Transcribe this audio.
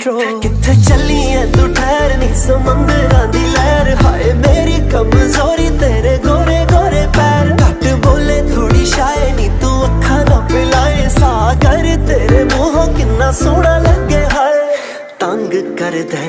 ਕਿੱਥੇ ਚੱਲੀ ਐ ਤੂੰ ਠਹਿਰ ਨਹੀਂ ਸਮੁੰਦਰਾਂ ਦੀ ਲਹਿਰ। ਹਾਏ, ਮੇਰੀ ਕਮਜ਼ੋਰੀ ਤੇਰੇ ਗੋਰੇ ਗੋਰੇ ਪੈਰ। ਘੱਟ ਬੋਲੇ ਥੋੜੀ ਸ਼ਾਇ ਨਹੀਂ ਤੂੰ ਅੱਖਾਂ ਨਾ ਪਿਲਾਏ। ਸਾਗਰ, ਤੇਰੇ ਮੂੰਹੋਂ ਕਿੰਨਾ ਸੋਹਣਾ ਲੱਗੇ, ਹਾਏ। ਤੰਗ ਕਰਦਾ